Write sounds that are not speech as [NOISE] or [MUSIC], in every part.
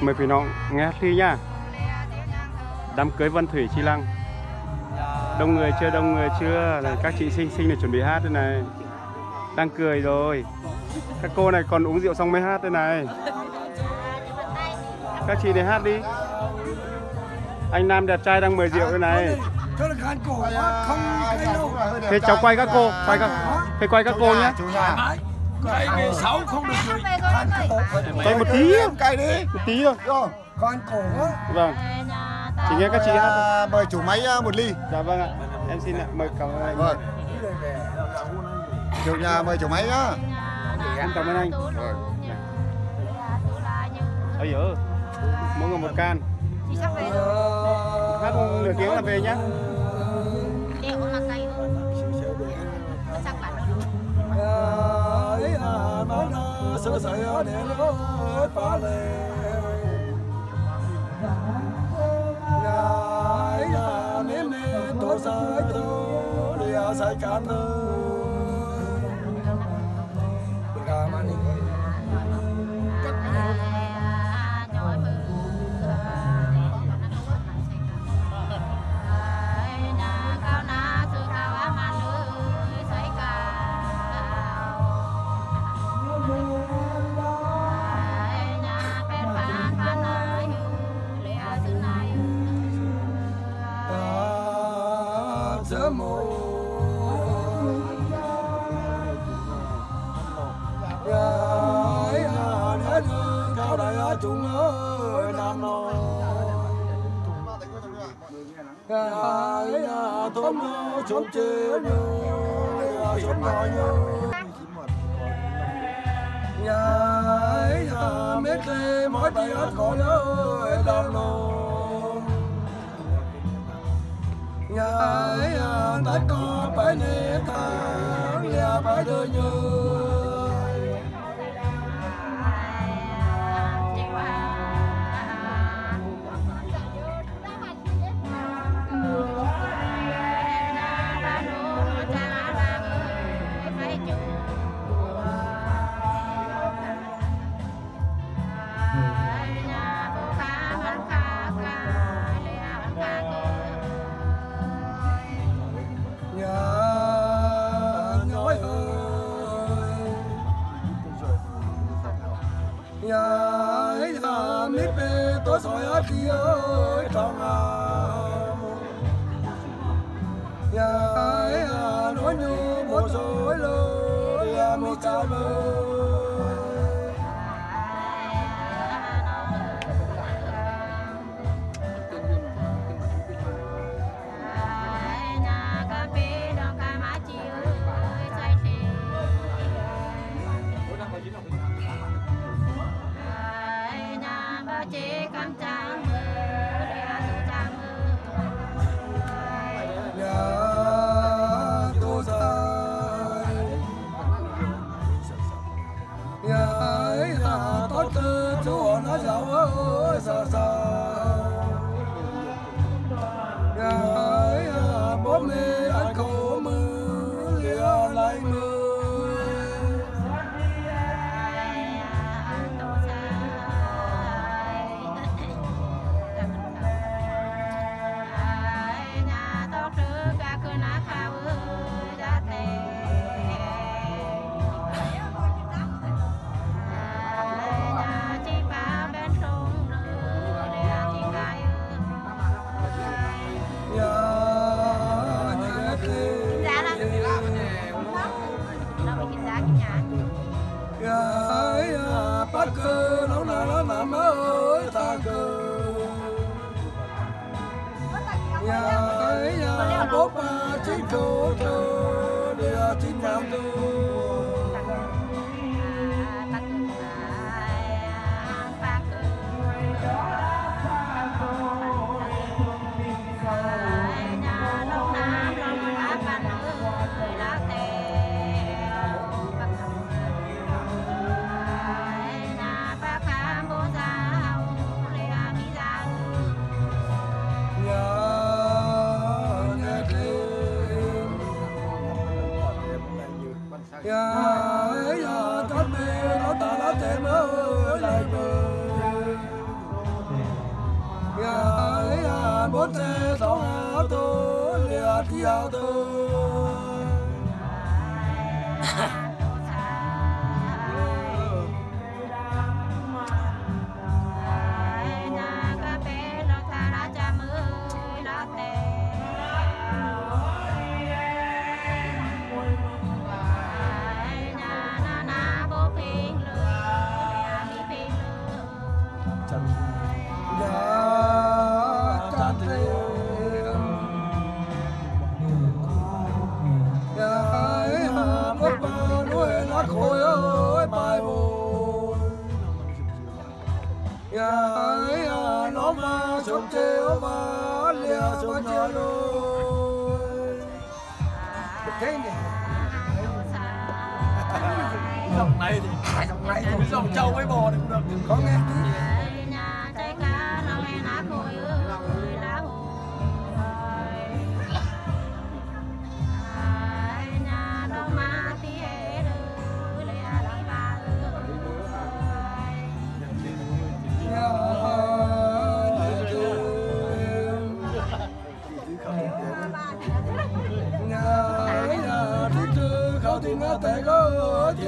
mời quý nó nghe thi nha. Đám cưới Vân Thủy, Chi Lăng. Đông người chưa, đông người chưa? Là các chị xinh xinh này chuẩn bị hát đây này. Đang cười rồi. Các cô này còn uống rượu xong mới hát đây này. Các chị này hát đi. Anh nam đẹp trai đang mời rượu đây này. Thế cháu quay các cô, quay các thế quay các cô nhé. Cây nghề xấu không được rồi. quay một tí cay đi. Một tí thôi Rồi, Gan cổ vâng. Chỉ nghe các chị hát thôi à, mời chủ máy à, một ly. Dạ vâng ạ. Em xin ạ mời cảm ơn anh. Vâng. Chủ nhà mời chủ máy nhá em cảm ơn anh. rồi ây giời mỗi người một can. Hát nửa tiếng là về nhá 哎，手洗啊，脸洗，洗发液，呀呀，妹妹多才多，你要才干呢。Mỗi tay hết cổ nhớ đàn nồi Gái à tất có phải nê tháng nhà phải đời nhớ nhà ấy nhà nít bê tối soi ở kia ơi, trong à nhà ấy nói như một rồi lời là mi cha lời.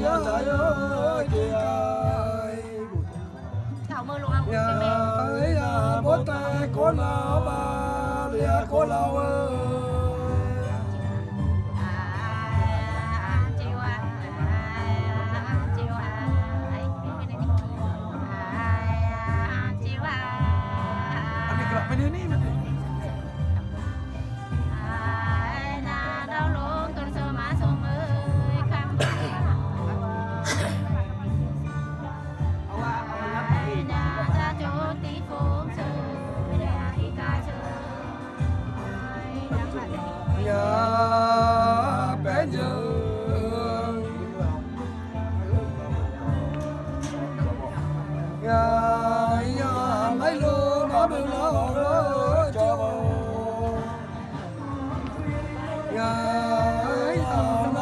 Jaya Jaya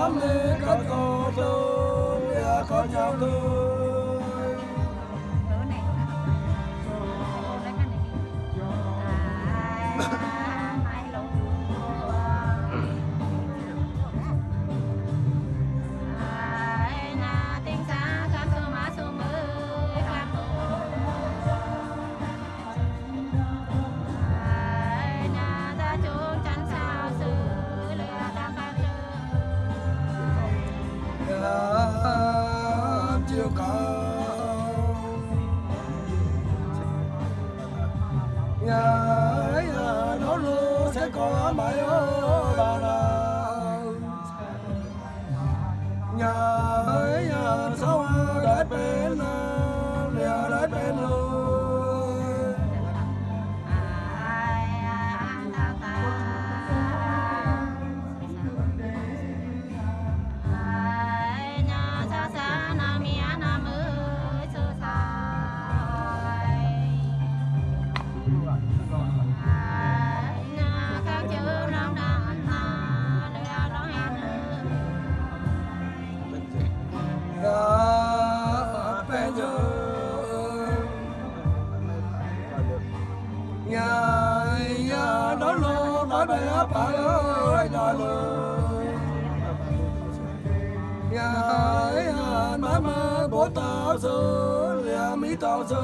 Amen. có mãi ô bà nào nhà ba ba ya pa yo na lo ya ya mama bo ta zo ya mi ta zo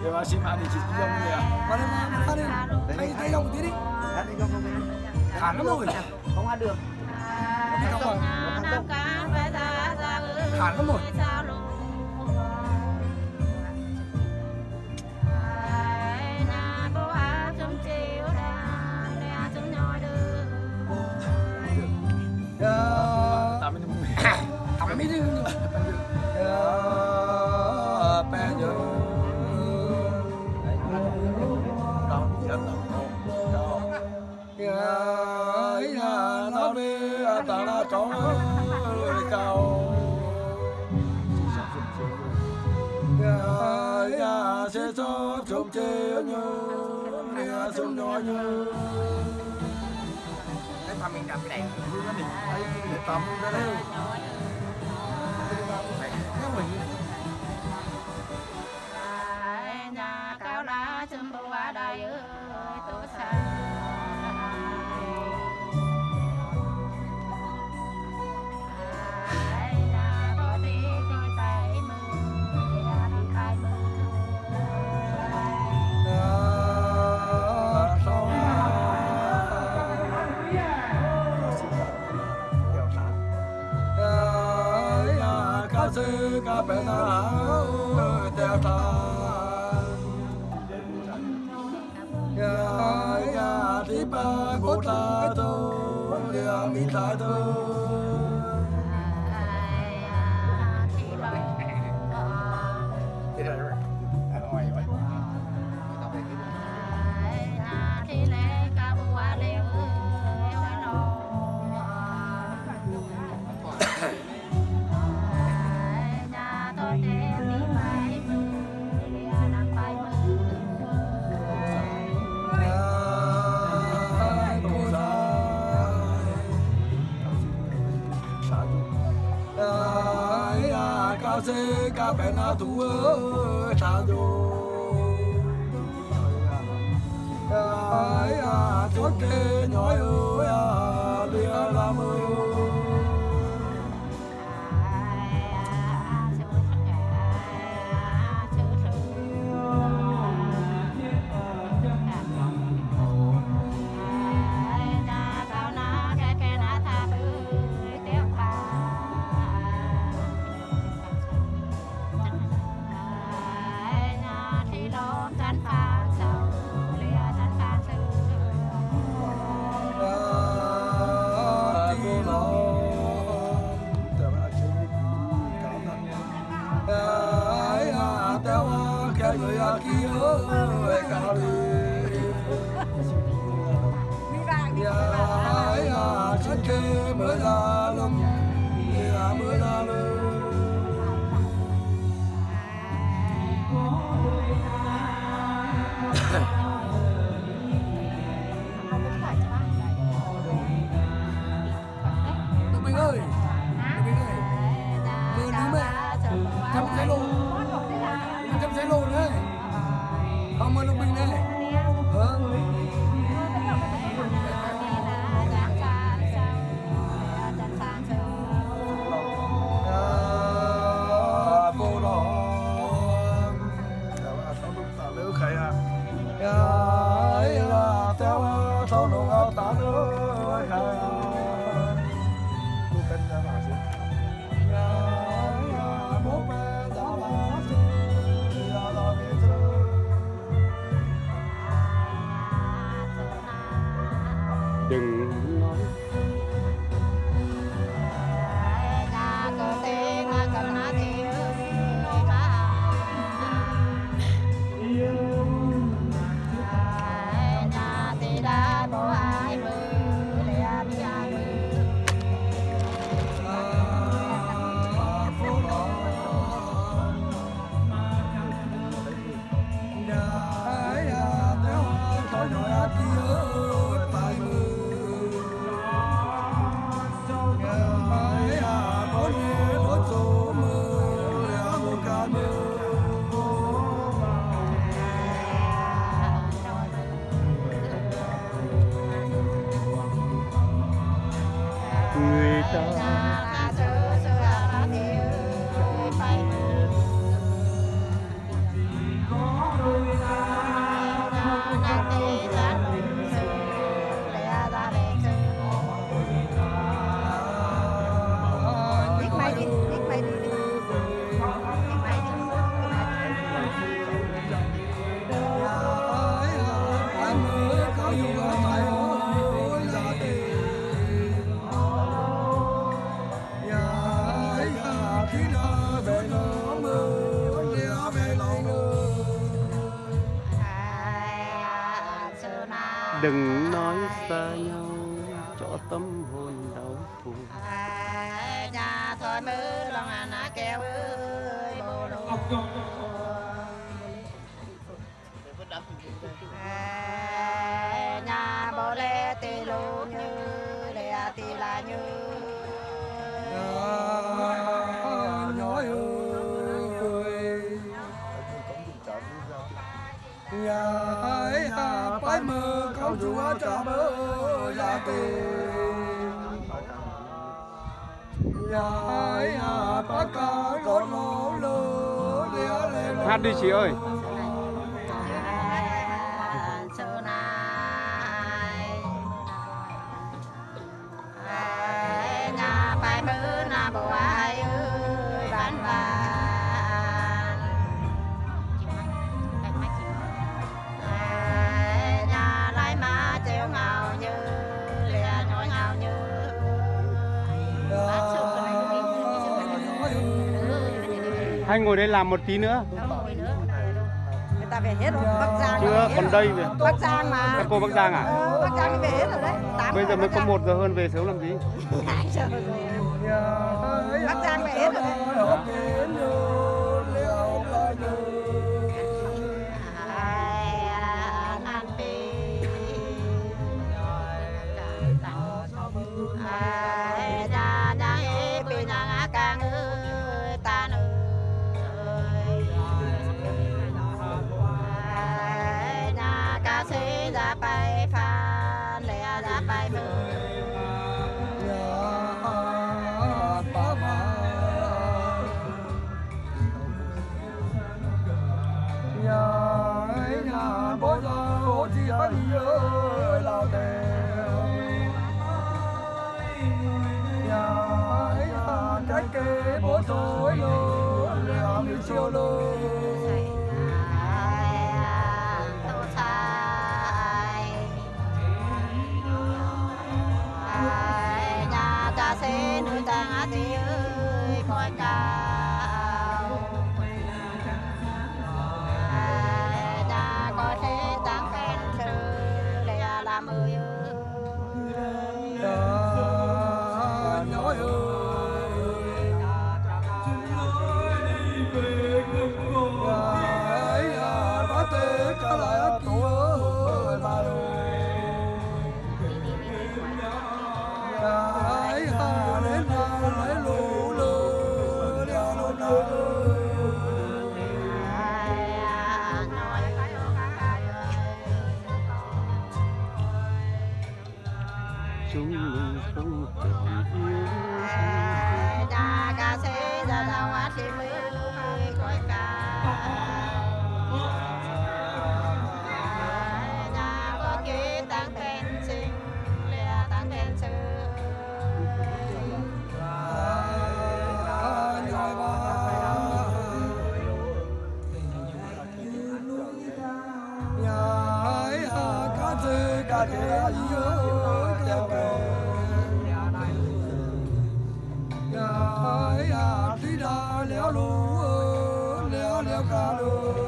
ya ba xin mani chỉ không nha ba đi ba đi tay tay không tí đi khả lắm rồi không ăn được khả lắm rồi không chê nhớ nghe sương nhỏ nhớ để tâm mình đập cái này để tâm cái đấy Did I? Oh, anyway. tabernato, é oh, tá doido. Nhà bố lê tì lô như lê tì là như nhỏ ơi nhà ấy hà bái mơ câu chúa cha mơ là tiền nhà ấy hà bá ca lót ló lơ lê lê hát đi chị ơi này đi Hay ngồi đây làm một tí nữa. Người ta về hết rồi bắc giang Chưa, còn đây về. bắc giang mà. Các cô Bắc Giang à? Ờ, bắc giang về hết rồi đấy. Tám Bây giờ mới có một giờ hơn về sớm làm gì? [LAUGHS] Hai giờ rồi Bắc Giang về hết rồi. Bố trôi lô lèo mi chiều lô. Lord.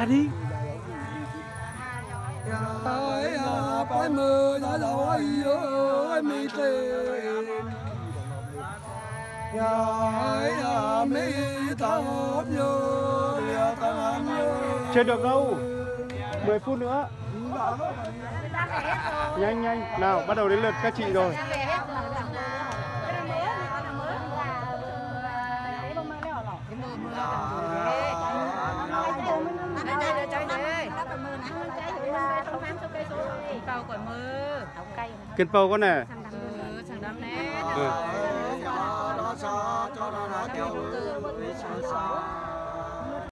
Ra đi. À phải mưa đã đâu ai ơi mi tên ai à mi tao tao chưa được đâu. 10 phút nữa. Nhanh nhanh. Nào bắt đầu đến lượt các chị rồi เป่าก่อนมือกินเป่าก่อนแน่สั่งดำแน่